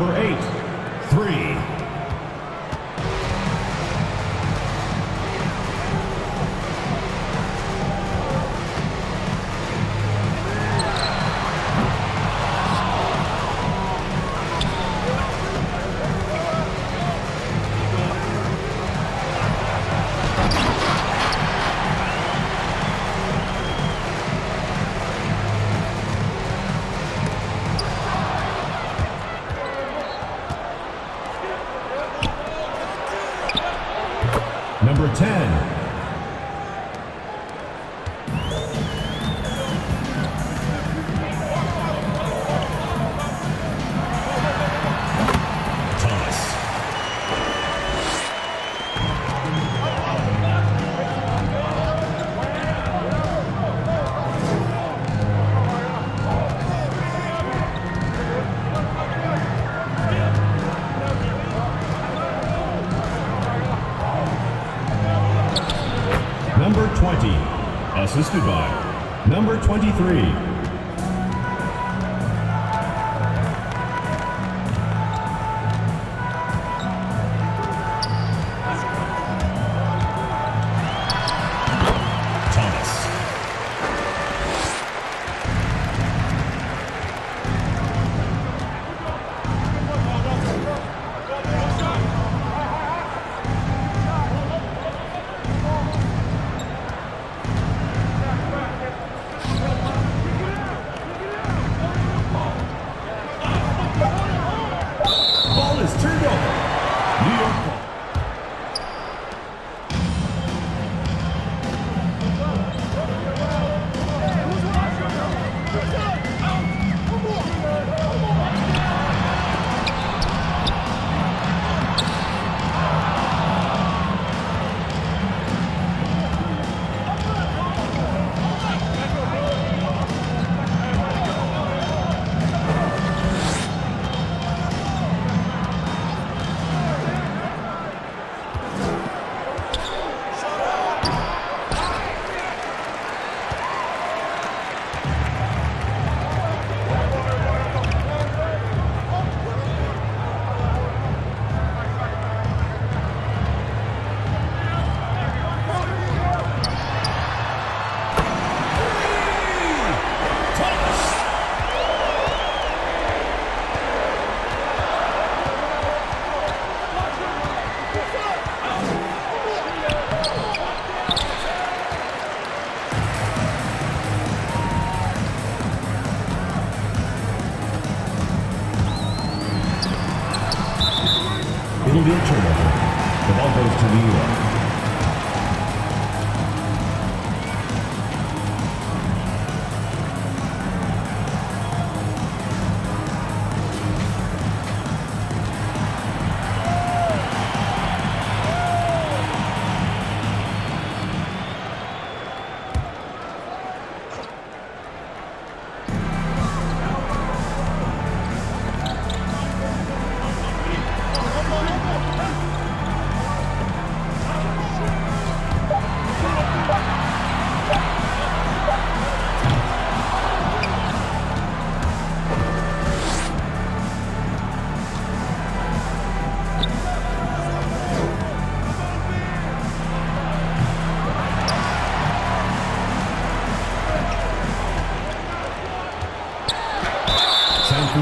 Number eight, number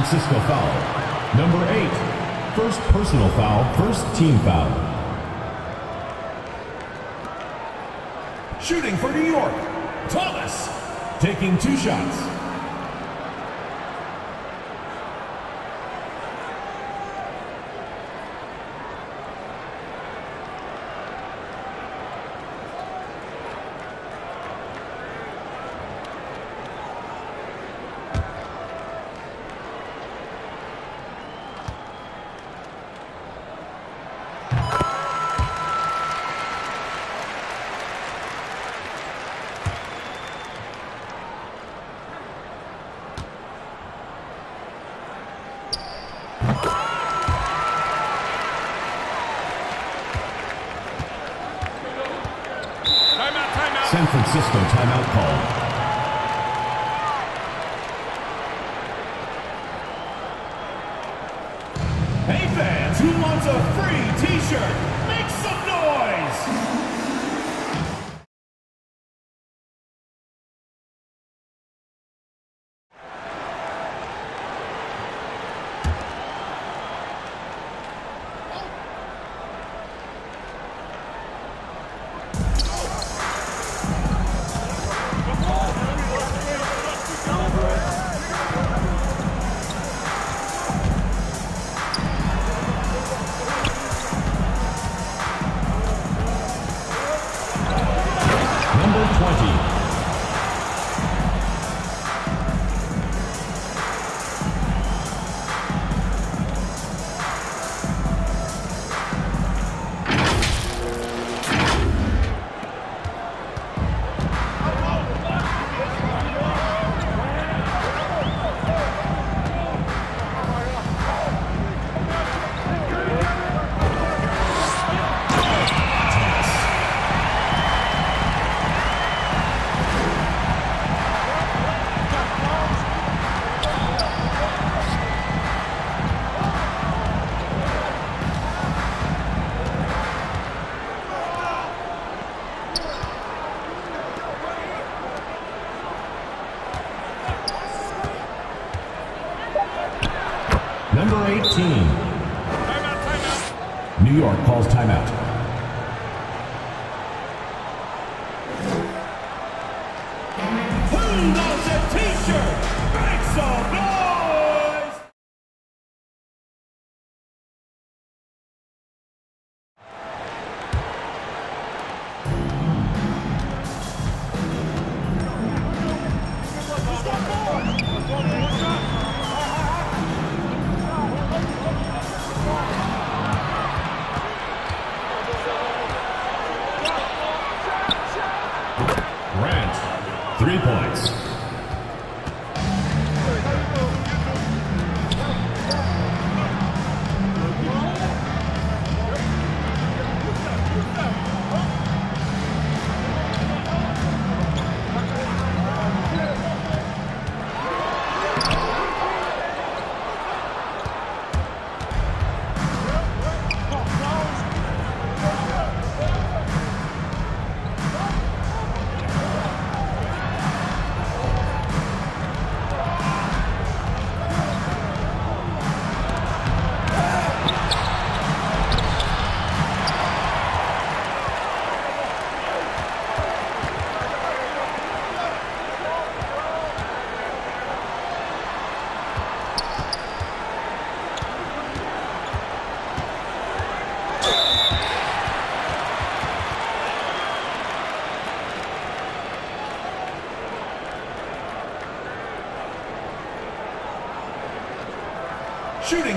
Francisco foul. Number eight, first personal foul, first team foul. Shooting for New York, Thomas. Taking two shots.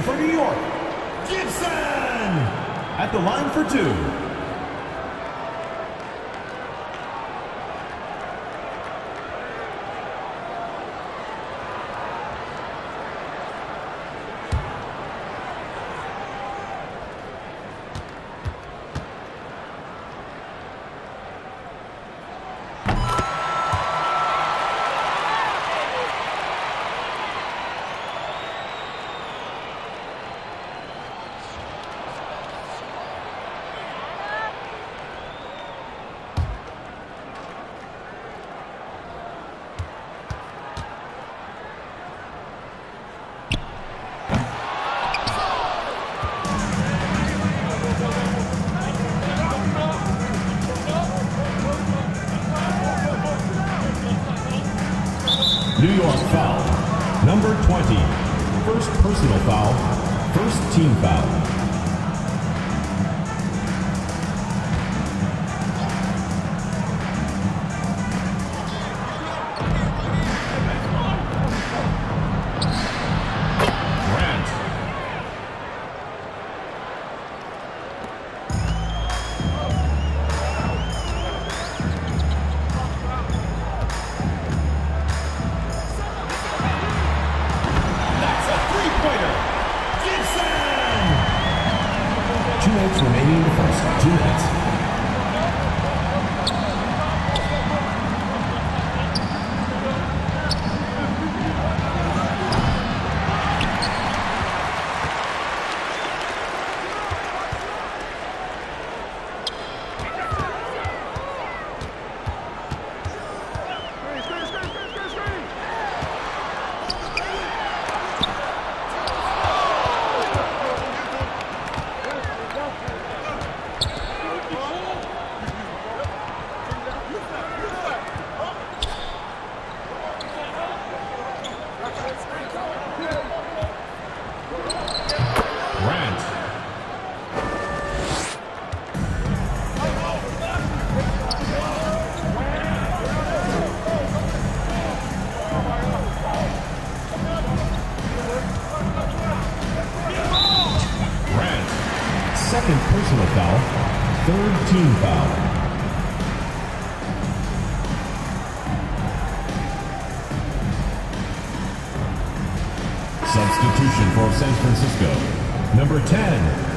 For New York, Gibson! At the line for two. New York foul. Number 20. First personal foul. First team foul. Third team foul. Substitution for San Francisco. Number 10,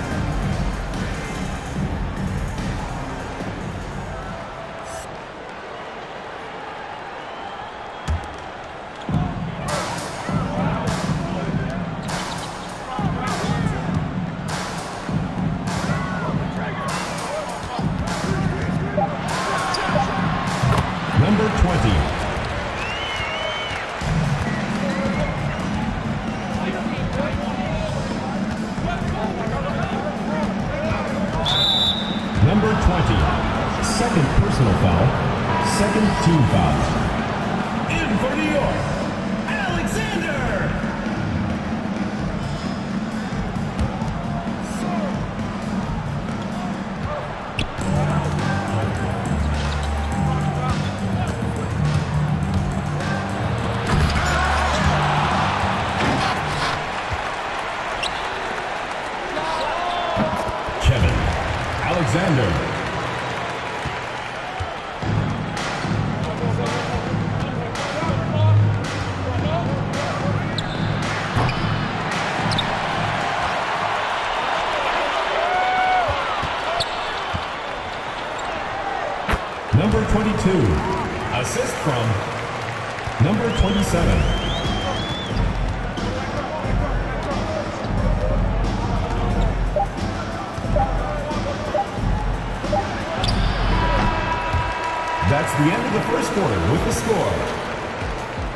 That's the end of the first quarter with the score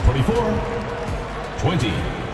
24 20.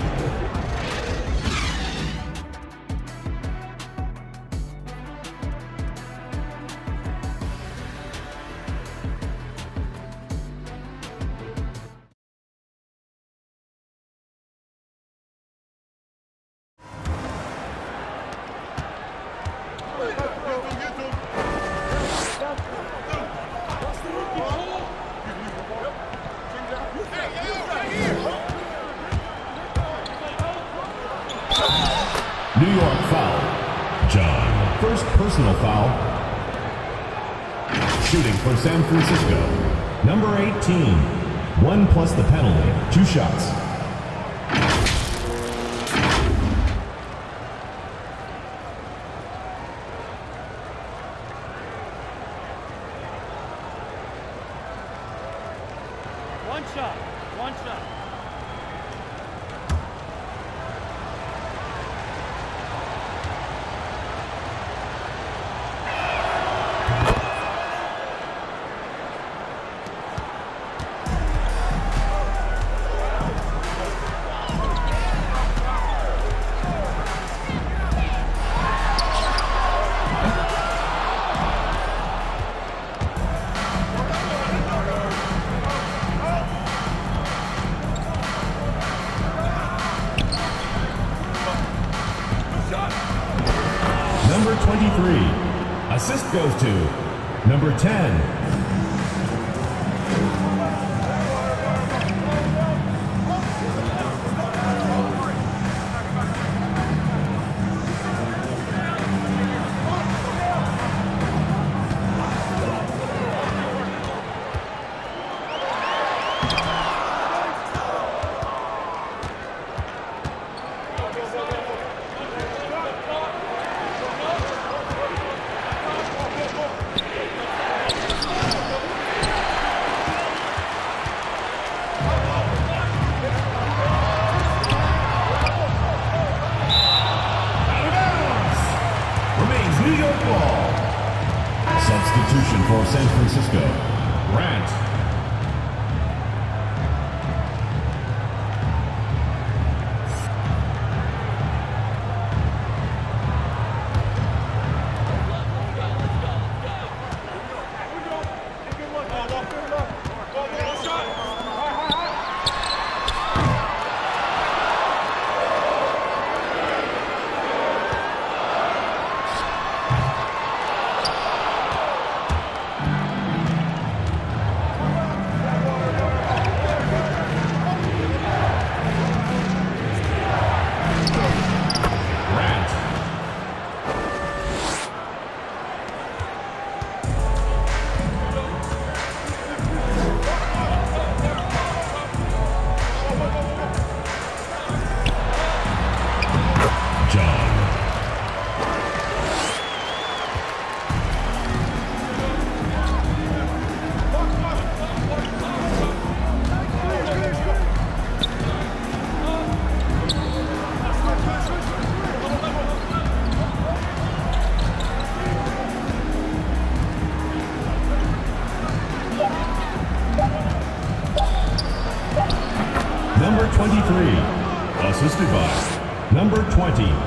20.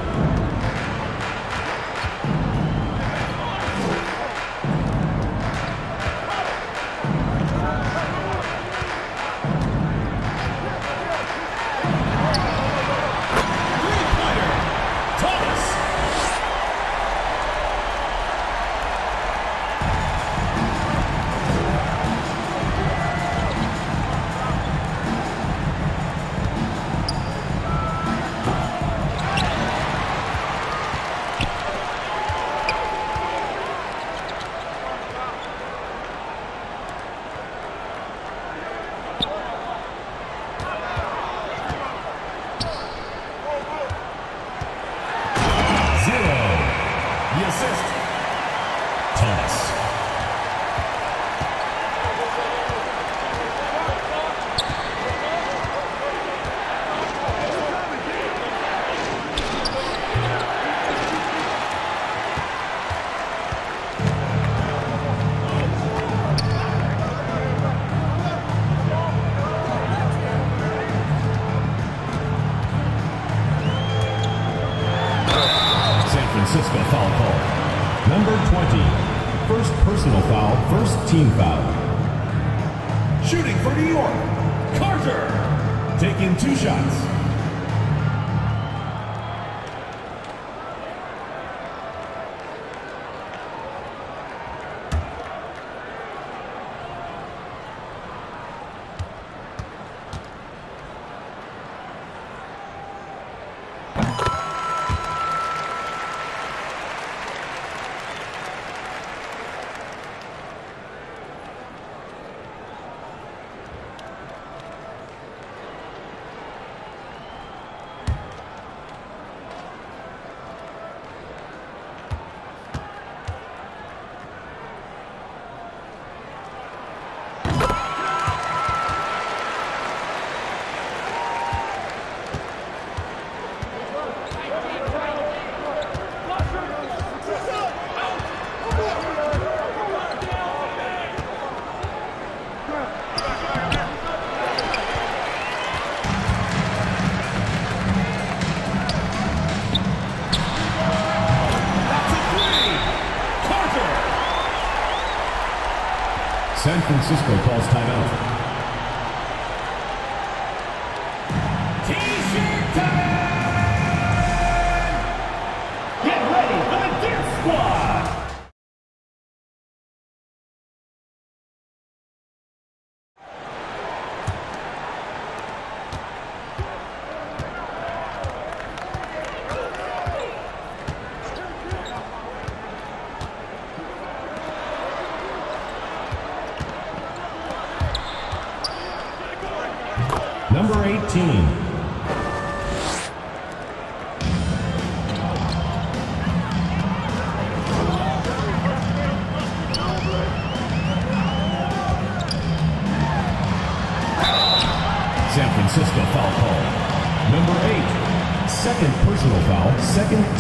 taking two shots.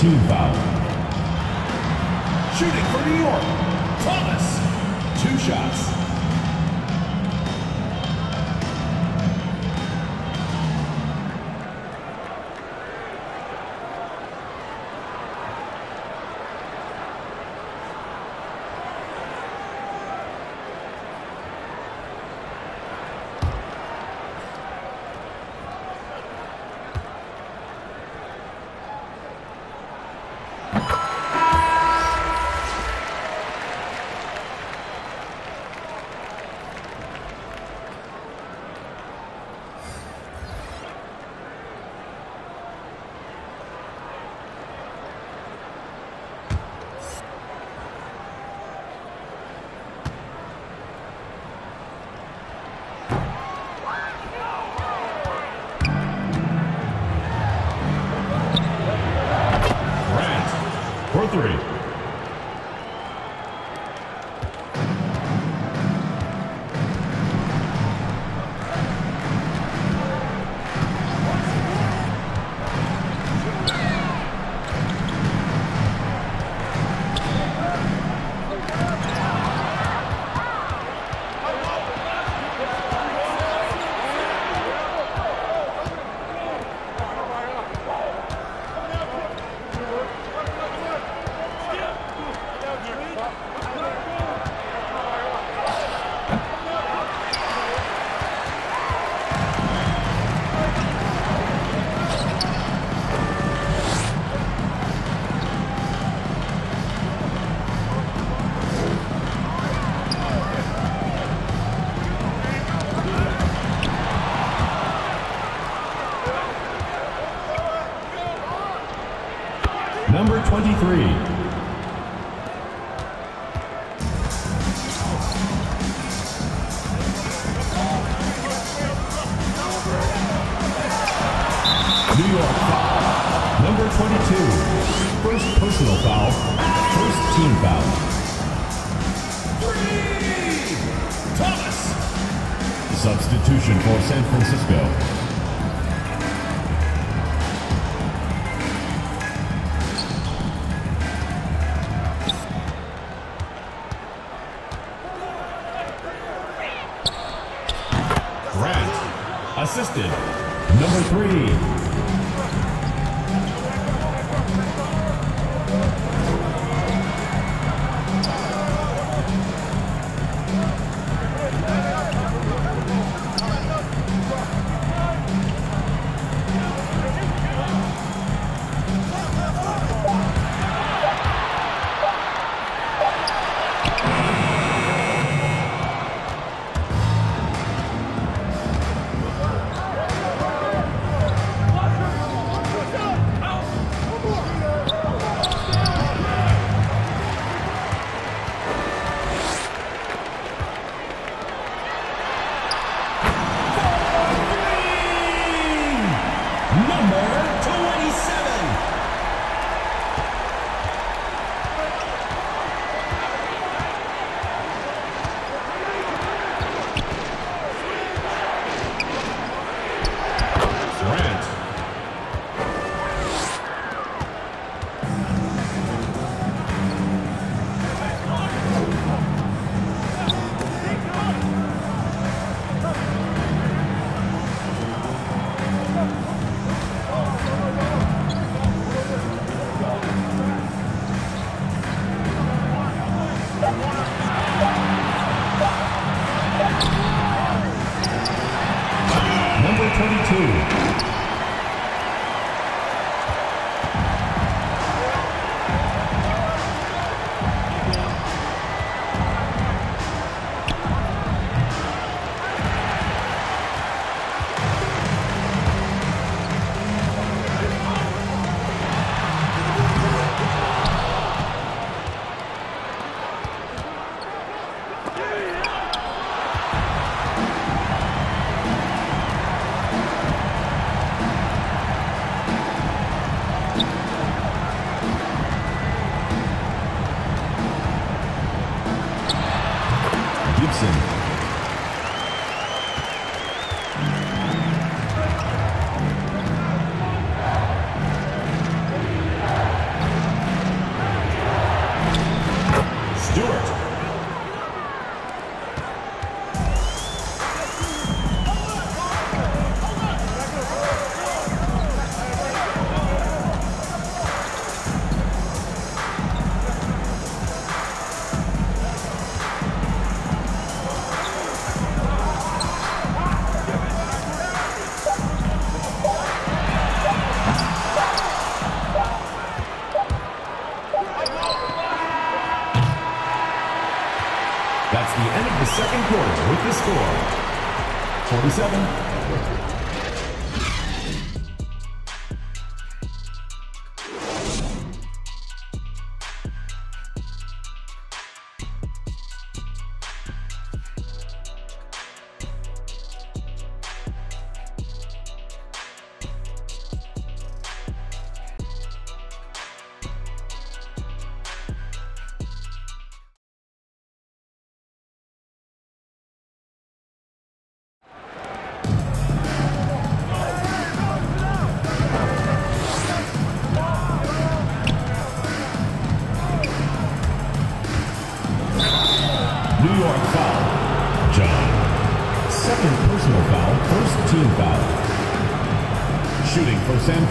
team foul. Shooting for New York, Stewart.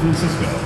Francisco.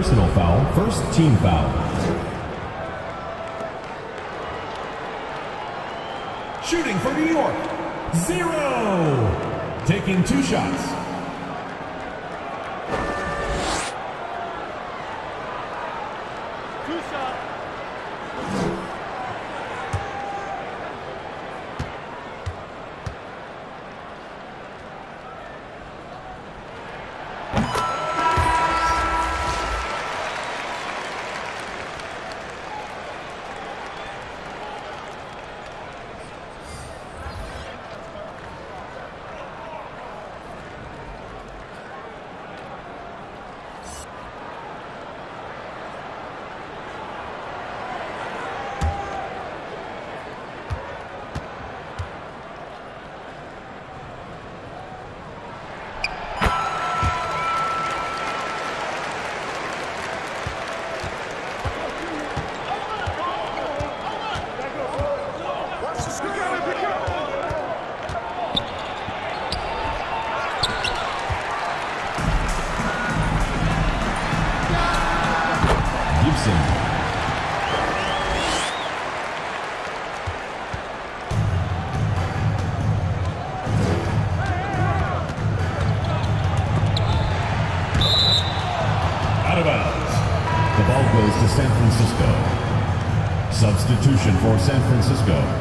Personal foul, first team foul. Shooting for New York, zero. Taking two shots. San Francisco.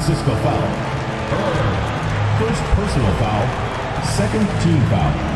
Francisco foul. First personal foul. Second team foul.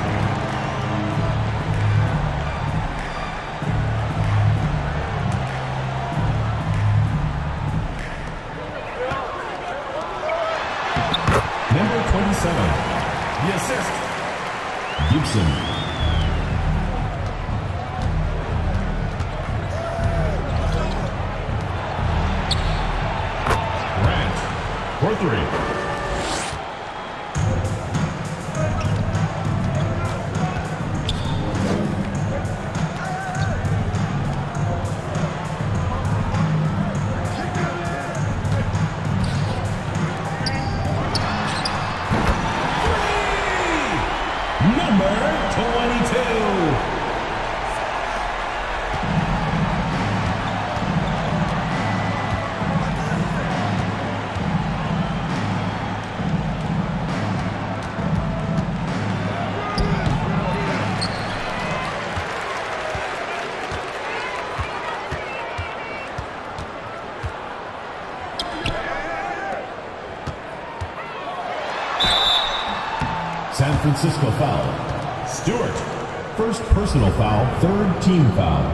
Francisco foul. Stewart. First personal foul, third team foul.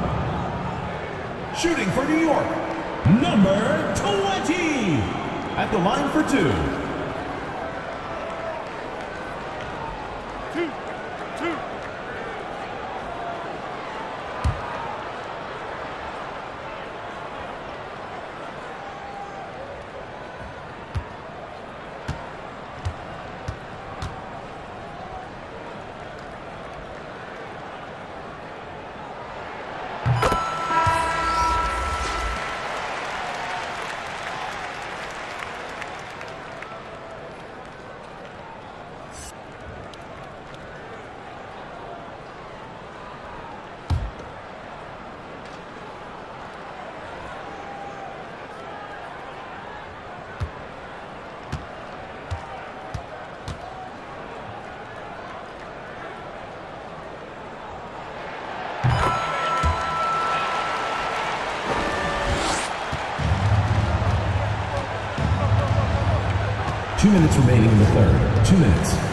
Shooting for New York. Number 20. At the line for two. Two. Two minutes remaining in the third. Two minutes.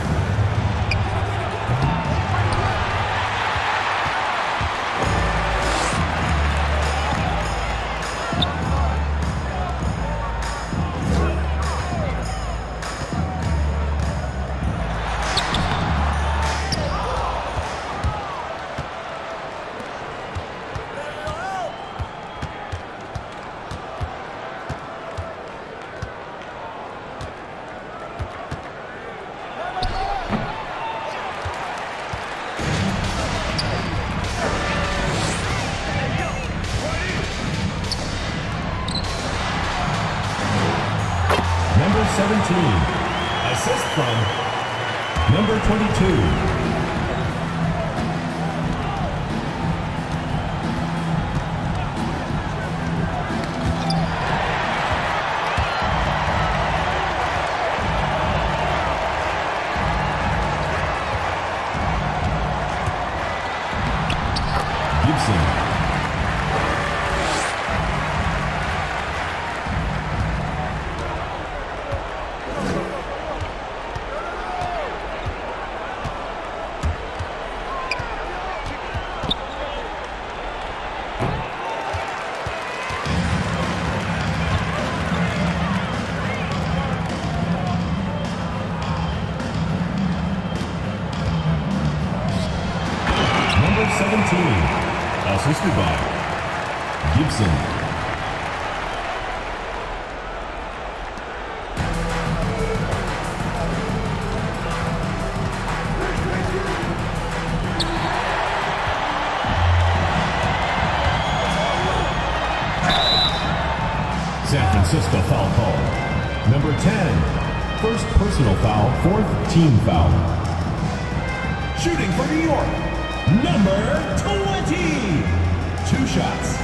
Fourth team foul. Shooting for New York. Number 20. Two shots.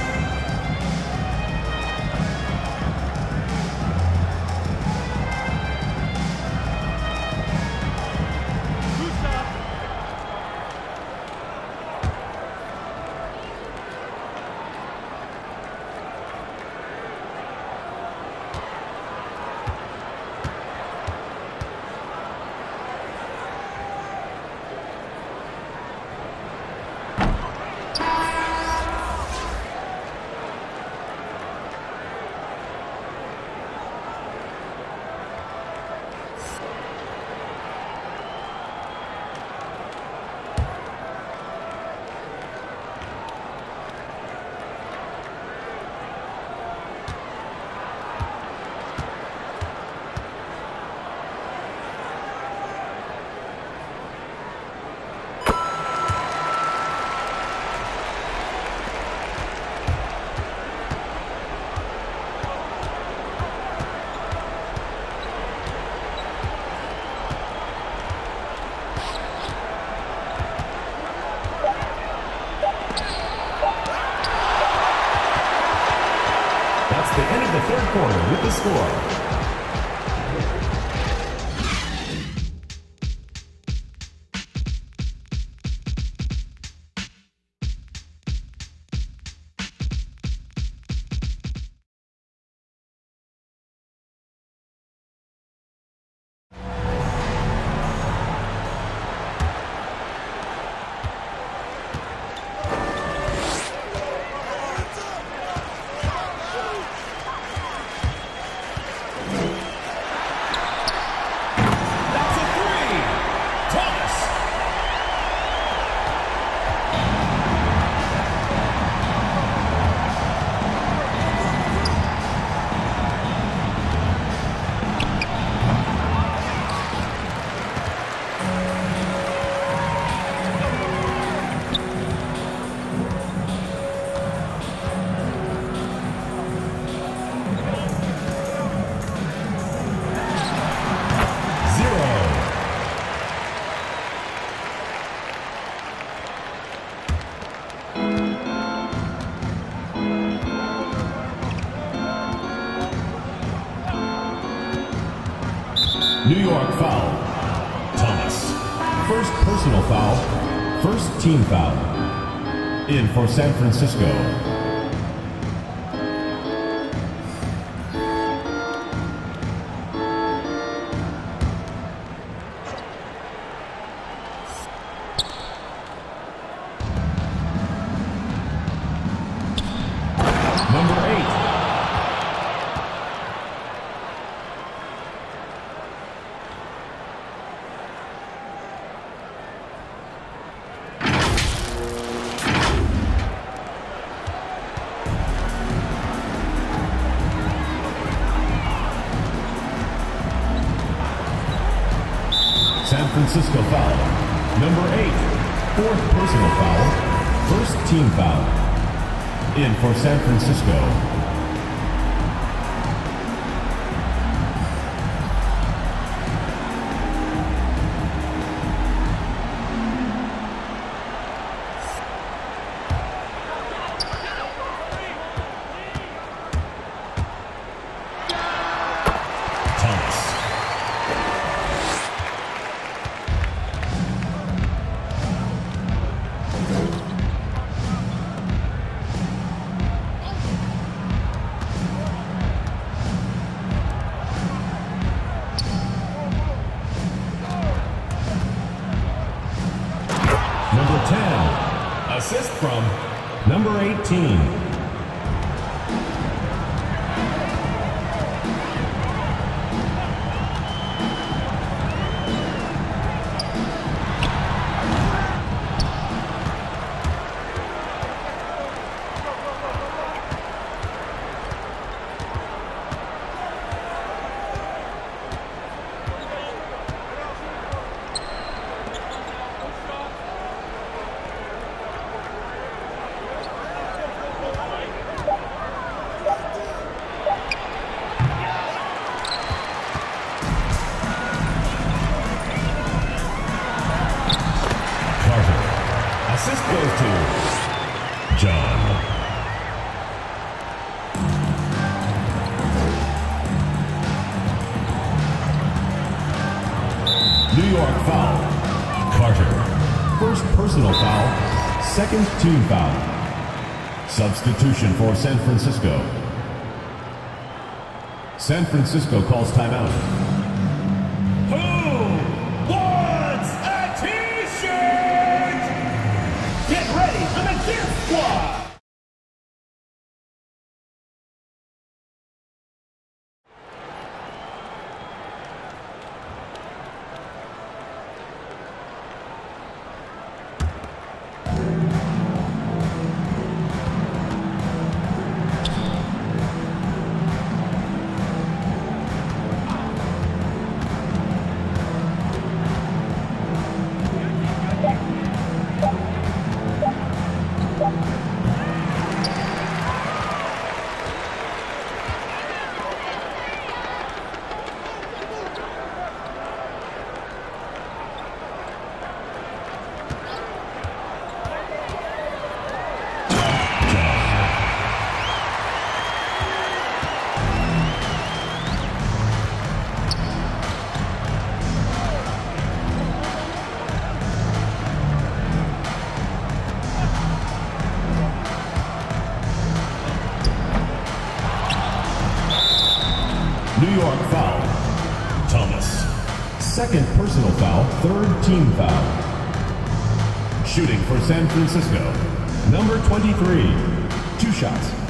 Team foul. In for San Francisco. Francisco 10. Assist from number 18. San Francisco. San Francisco calls timeout. Team foul. Shooting for San Francisco, number 23. Two shots.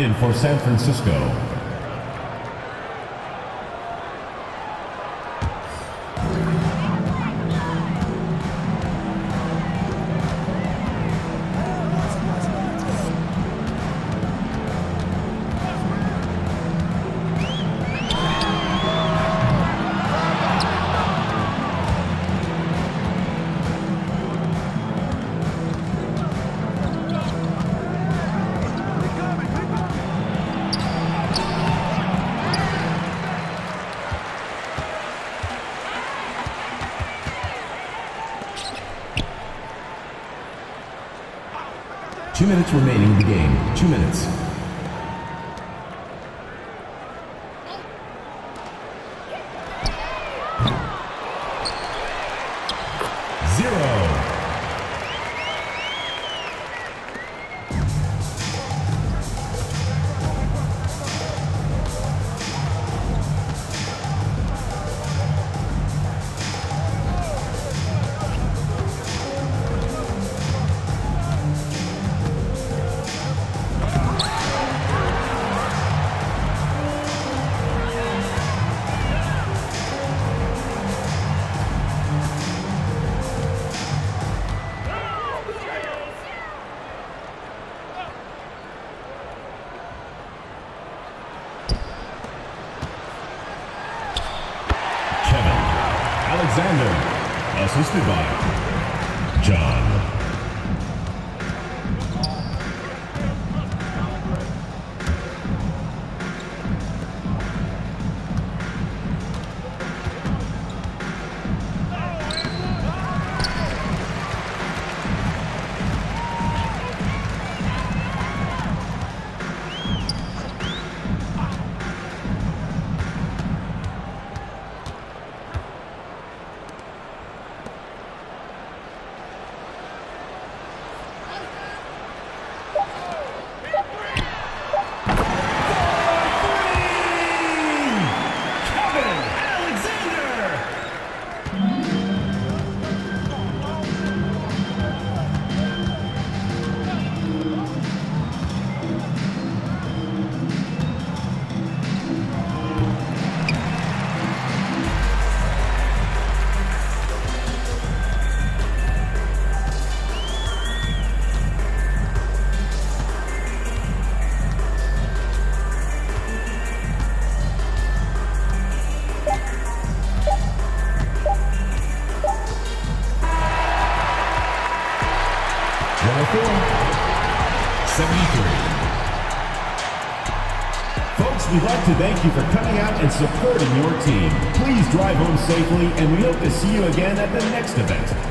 In for San Francisco. Two minutes remaining in the game. Two minutes. Like to thank you for coming out and supporting your team. Please drive home safely, and we hope to see you again at the next event.